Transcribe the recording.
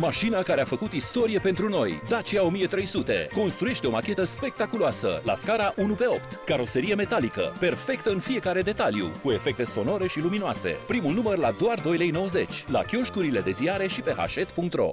Mașina care a făcut istorie pentru noi, Dacia 1300. Construiește o machetă spectaculoasă, la scara 1 pe 8 caroserie metalică, perfectă în fiecare detaliu, cu efecte sonore și luminoase. Primul număr la doar 2,90 lei, la chioșcurile de ziare și pe hachet.ro.